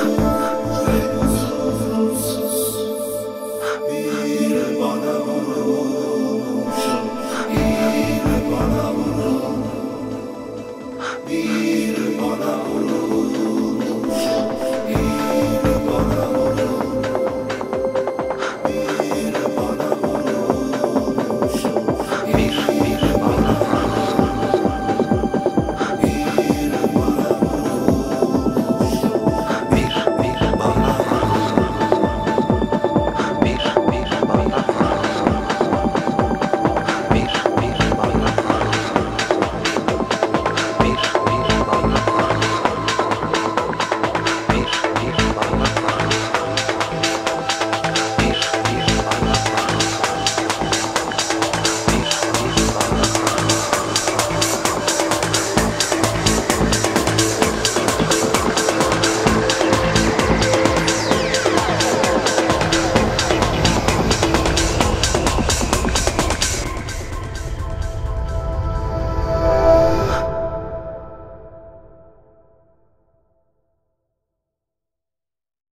Oh.